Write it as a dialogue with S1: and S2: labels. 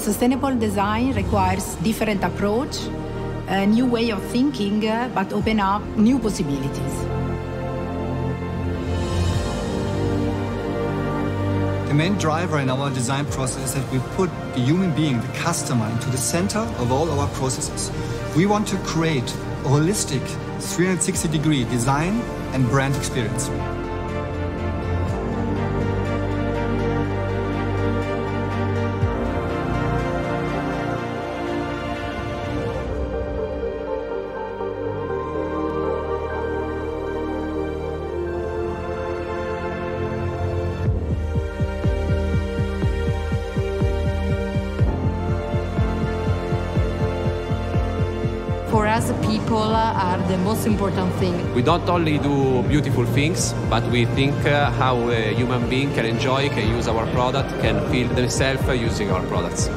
S1: Sustainable design requires different approach, a new way of thinking, uh, but open up new possibilities.
S2: The main driver in our design process is that we put the human being, the customer, into the center of all our processes. We want to create a holistic 360 degree design and brand experience.
S3: For us, people are the most important thing.
S4: We don't only do beautiful things, but we think uh, how a human being can enjoy, can use our product, can feel themselves using our products.